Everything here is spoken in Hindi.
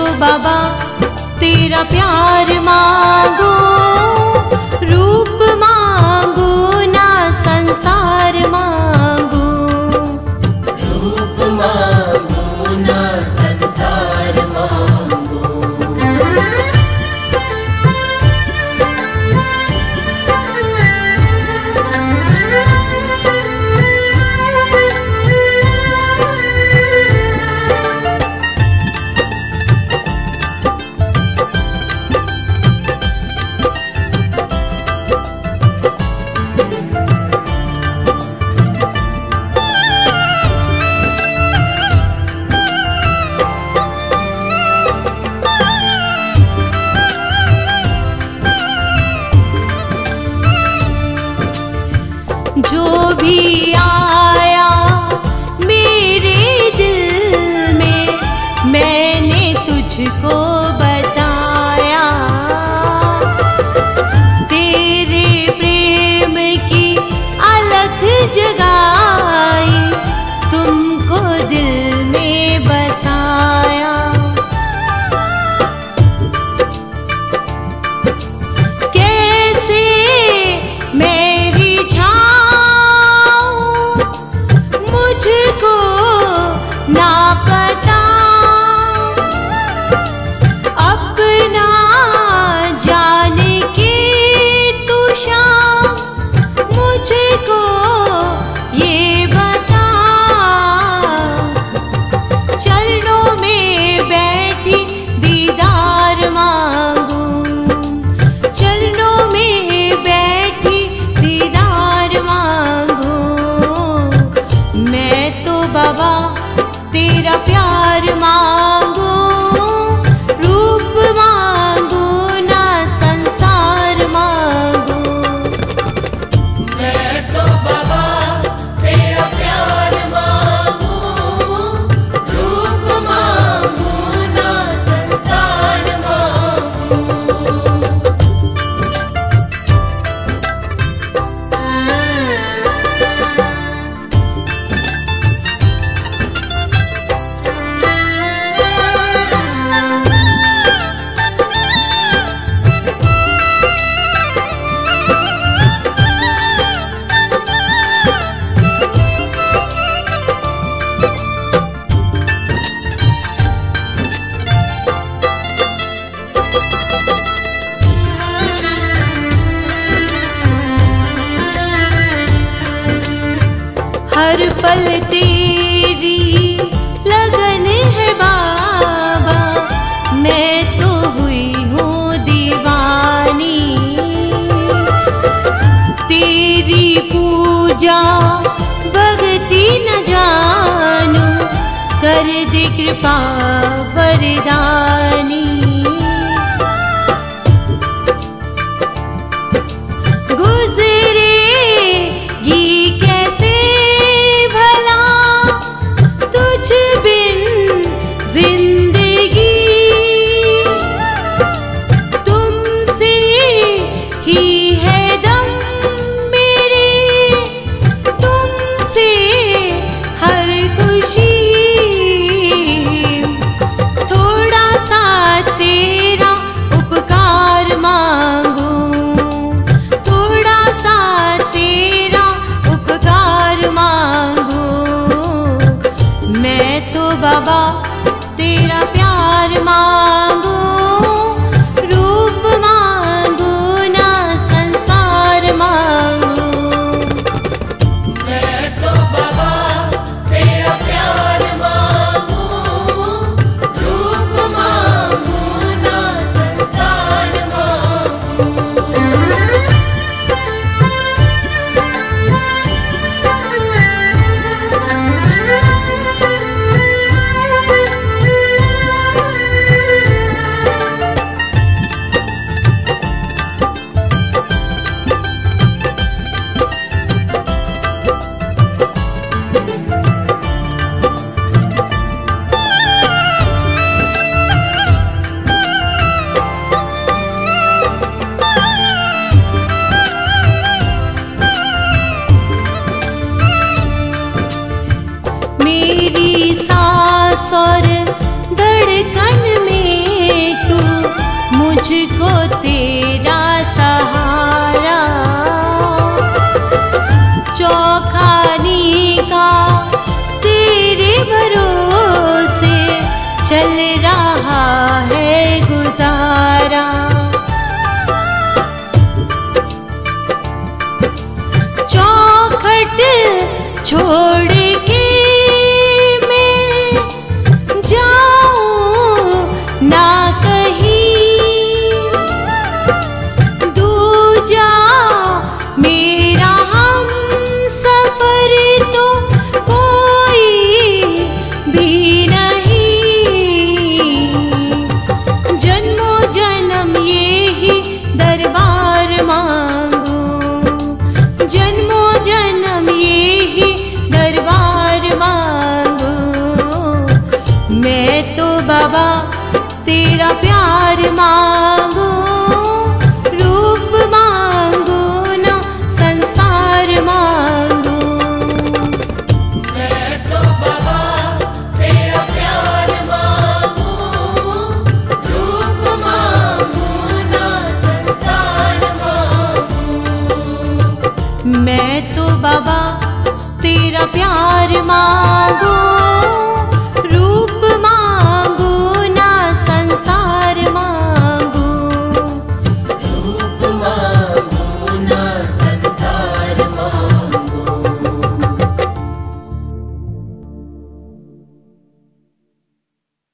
मांगो बाबा तेरा प्यार मांगो। रूप मांगो। मुझको पल तेरी लगन है बाबा। मैं तो हुई हूँ दीवानी। तेरी पूजा भगती न जानू। कर दे कृपा, वरी चल रहा है गुजारा। चौखट छोड़ बाबा तेरा प्यार मांगो रूप मांगो ना संसार मांगो। मैं तो बाबा तेरा प्यार मांगो रूप मांगो ना संसार मांगो। मैं तो बाबा तेरा प्यार मांगो।